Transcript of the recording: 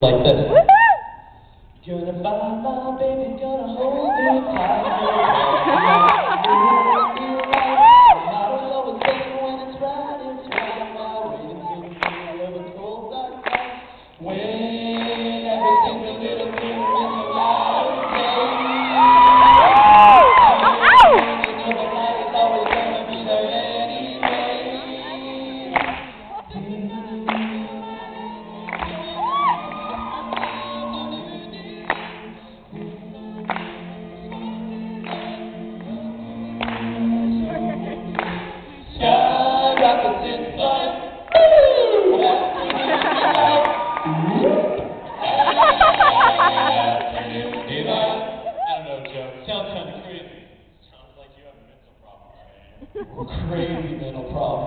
Like this. Gonna find my baby, gonna hold me tight. Crazy mental problem.